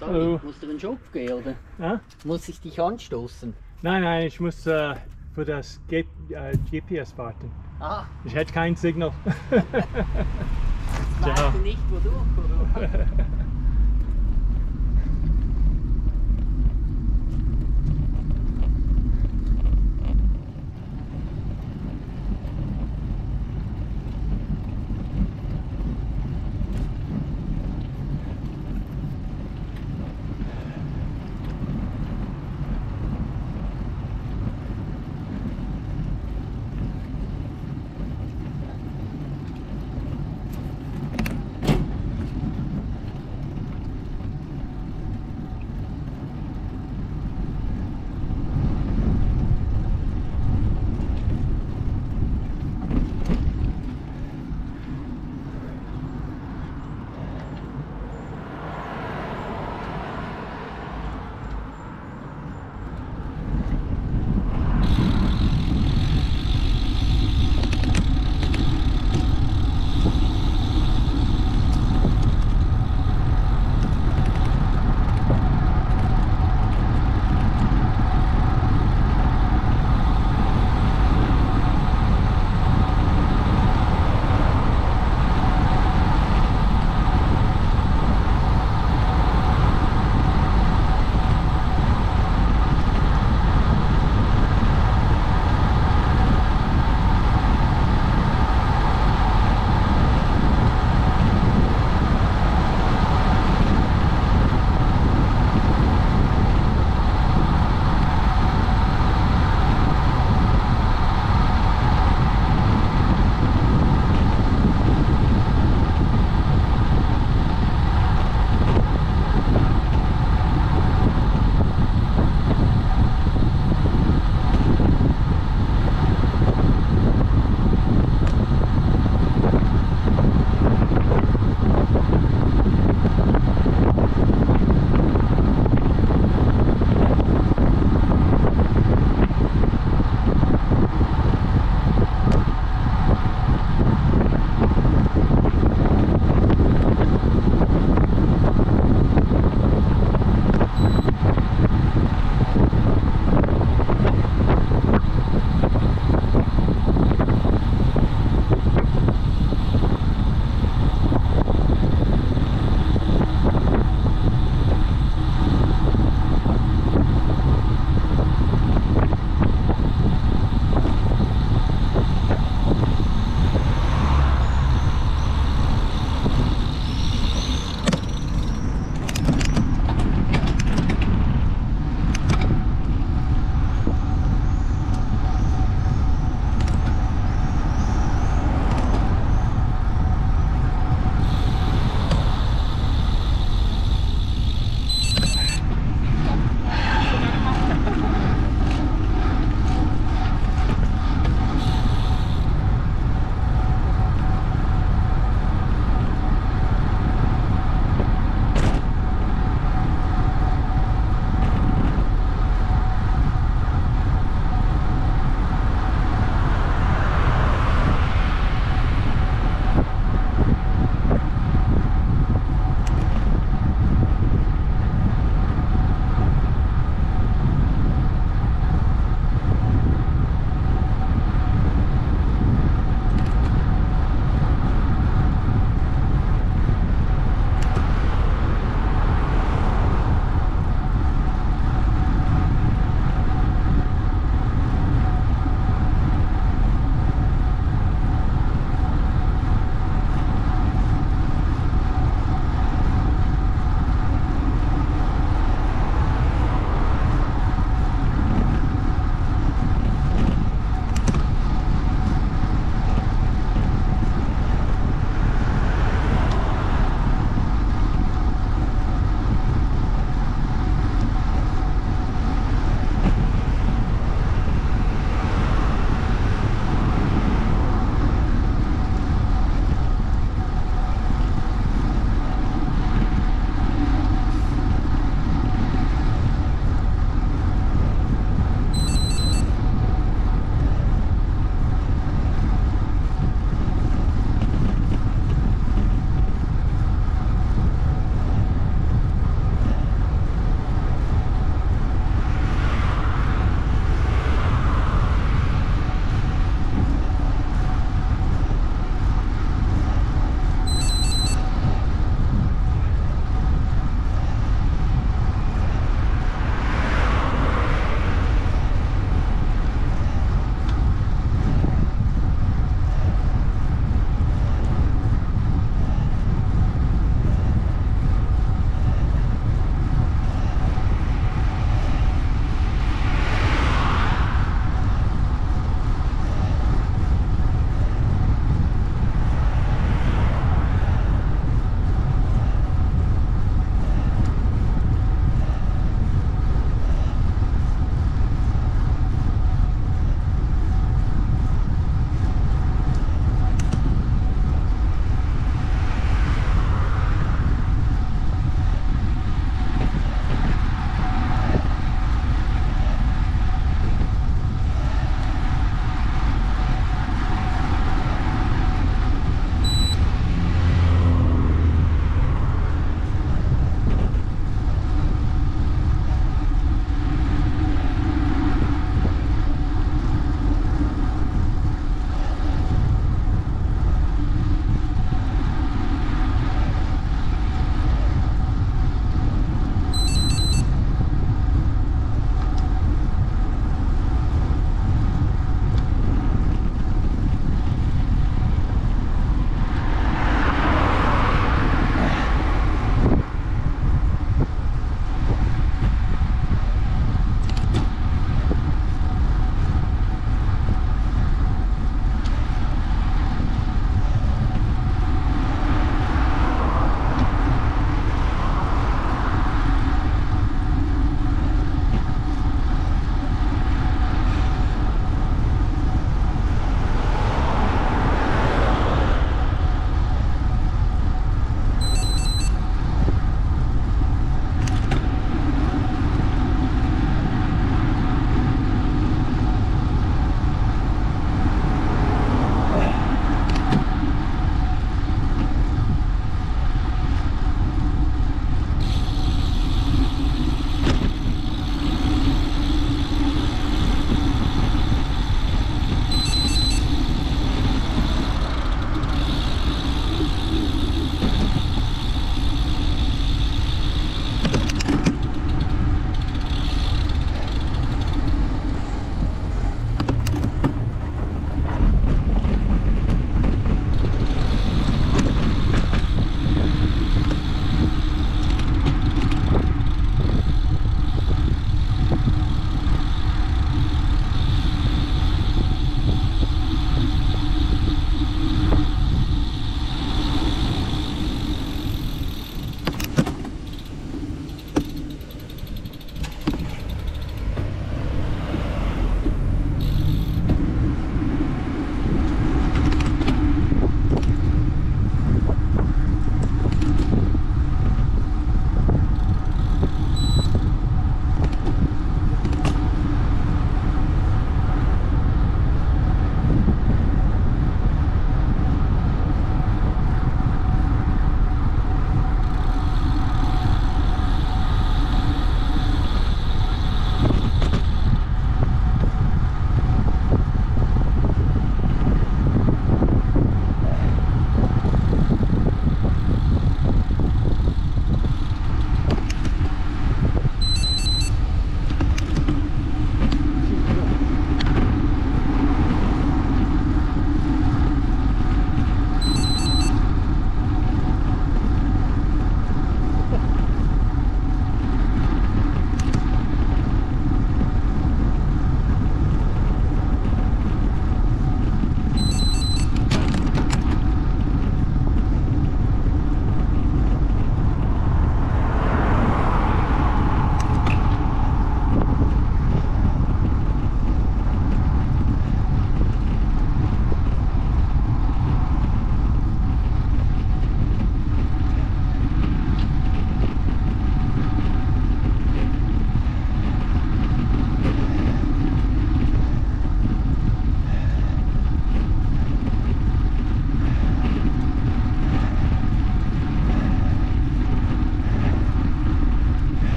Hallo. Musst du einen Schub gehen, oder? Ja? Muss ich dich anstoßen? Nein, nein, ich muss äh, für das G äh, GPS warten. Ah, Ich hätte kein Signal. weißt Ciao. du nicht wodurch, oder?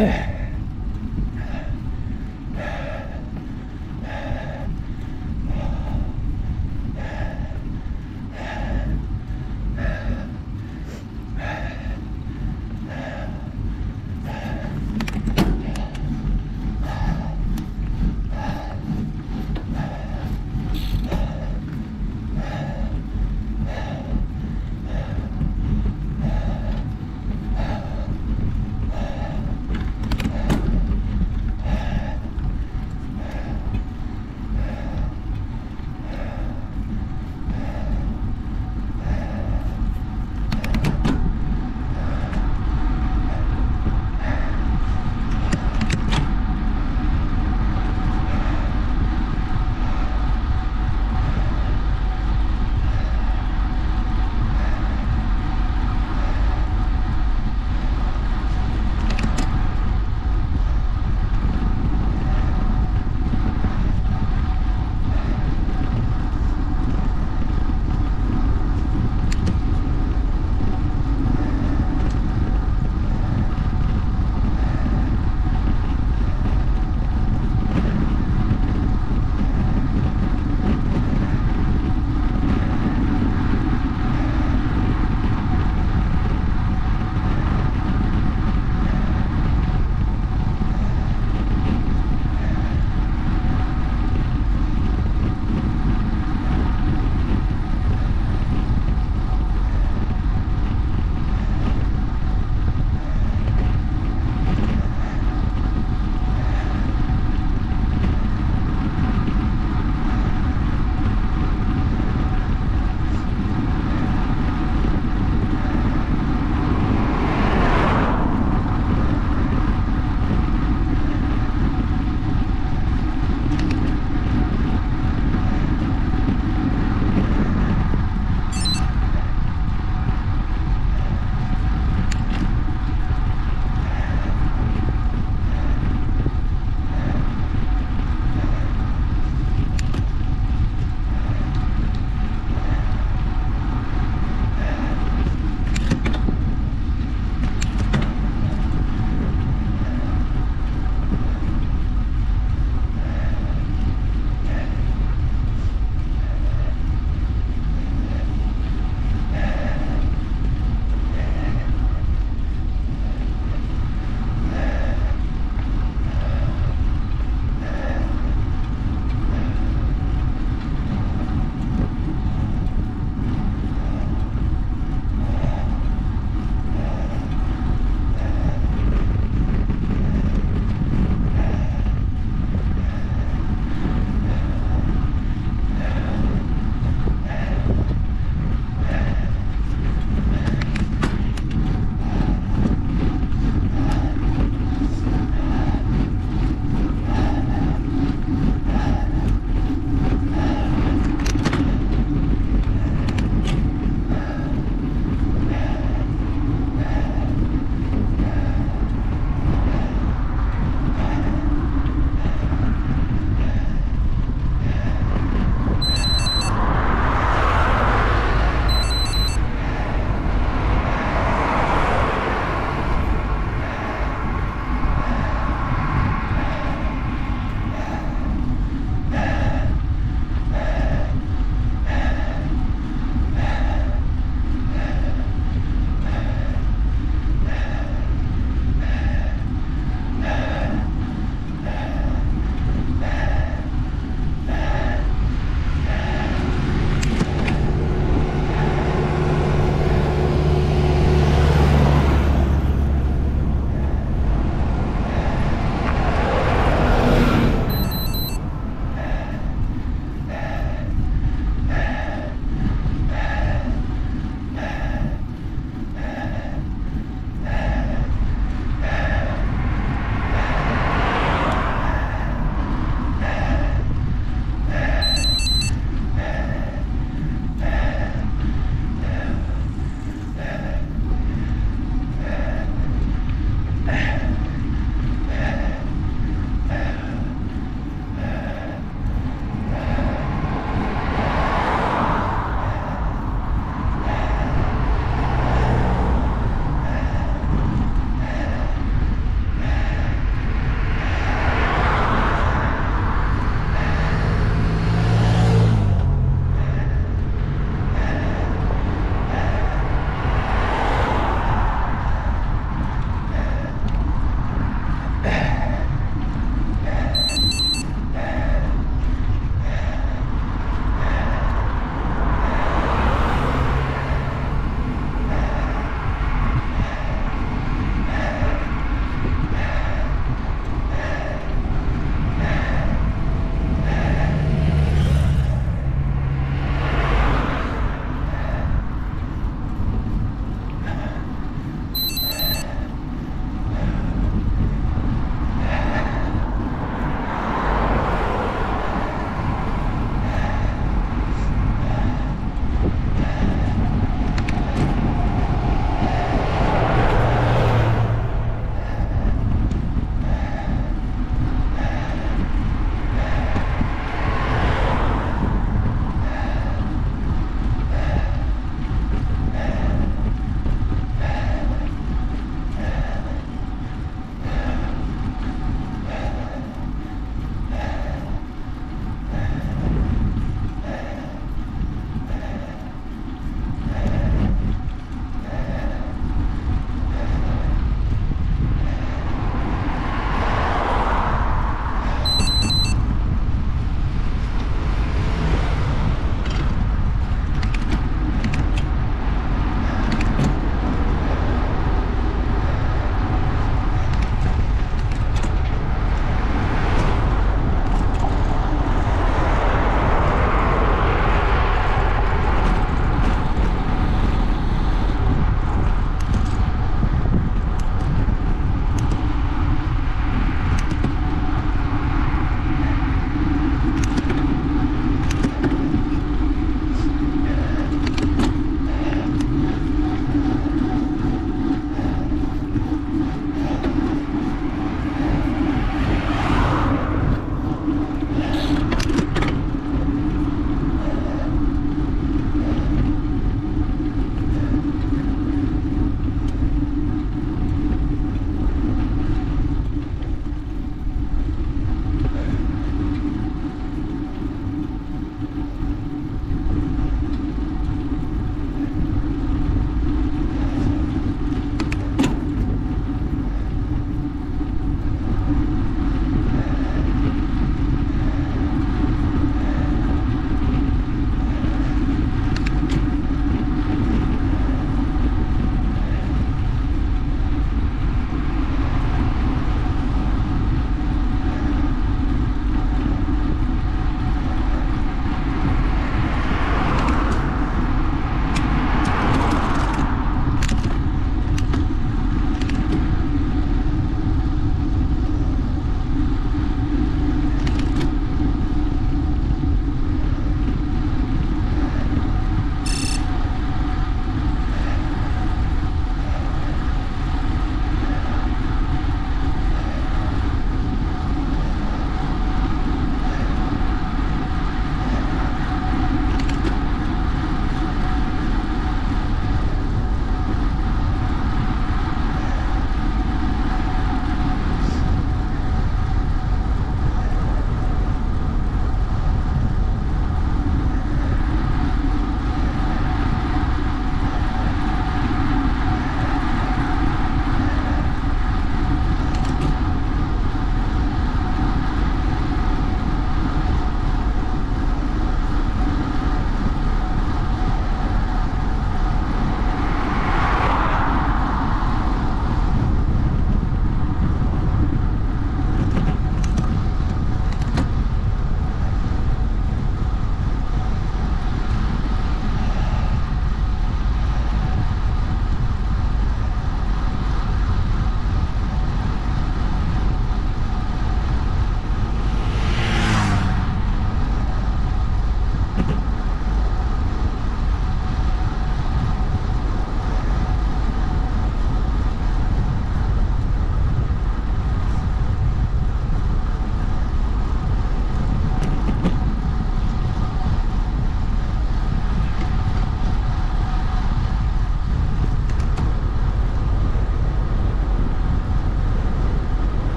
Äh.